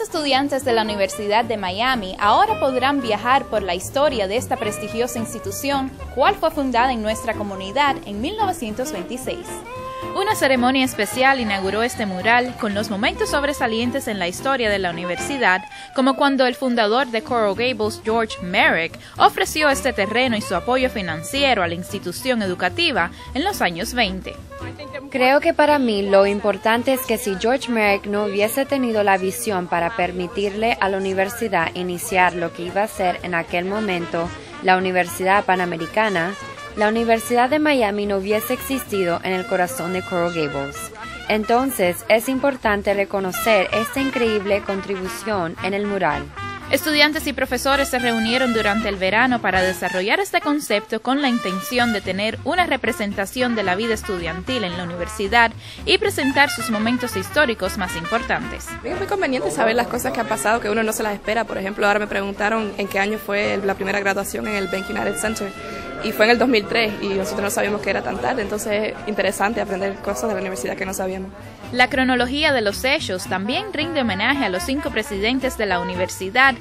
estudiantes de la Universidad de Miami ahora podrán viajar por la historia de esta prestigiosa institución, cual fue fundada en nuestra comunidad en 1926. Una ceremonia especial inauguró este mural con los momentos sobresalientes en la historia de la universidad, como cuando el fundador de Coral Gables, George Merrick, ofreció este terreno y su apoyo financiero a la institución educativa en los años 20. Creo que para mí lo importante es que si George Merrick no hubiese tenido la visión para permitirle a la universidad iniciar lo que iba a ser en aquel momento la Universidad Panamericana, la Universidad de Miami no hubiese existido en el corazón de Coral Gables. Entonces es importante reconocer esta increíble contribución en el mural. Estudiantes y profesores se reunieron durante el verano para desarrollar este concepto con la intención de tener una representación de la vida estudiantil en la universidad y presentar sus momentos históricos más importantes. Es muy conveniente saber las cosas que han pasado que uno no se las espera. Por ejemplo, ahora me preguntaron en qué año fue la primera graduación en el Bank United Center y fue en el 2003 y nosotros no sabíamos que era tan tarde, entonces es interesante aprender cosas de la universidad que no sabíamos. La cronología de los hechos también rinde homenaje a los cinco presidentes de la universidad,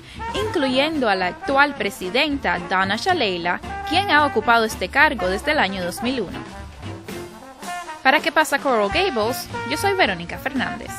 incluyendo a la actual presidenta Donna Shalala, quien ha ocupado este cargo desde el año 2001. Para qué pasa Coral Gables, yo soy Verónica Fernández.